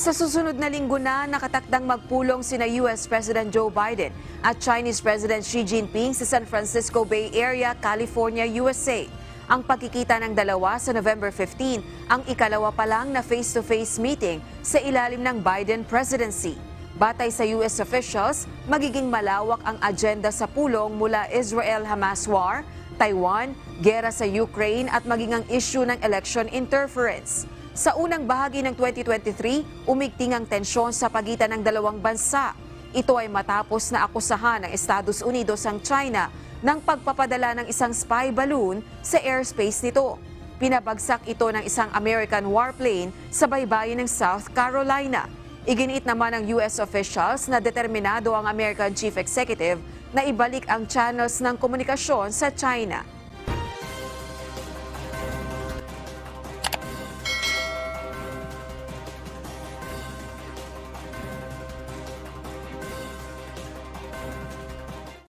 Sa susunod na linggo na, nakatakdang magpulong sina US President Joe Biden at Chinese President Xi Jinping sa San Francisco Bay Area, California, USA. Ang pagkikita ng dalawa sa November 15, ang ikalawa pa lang na face-to-face meeting sa ilalim ng Biden presidency. Batay sa US officials, magiging malawak ang agenda sa pulong mula Israel-Hamas war, Taiwan, gera sa Ukraine at maging ang issue ng election interference. Sa unang bahagi ng 2023, umigting ang tensyon sa pagitan ng dalawang bansa. Ito ay matapos na akusahan ng Estados Unidos ang China ng pagpapadala ng isang spy balloon sa airspace nito. Pinabagsak ito ng isang American warplane sa baybayin ng South Carolina. Iginiit naman ng US officials na determinado ang American Chief Executive na ibalik ang channels ng komunikasyon sa China.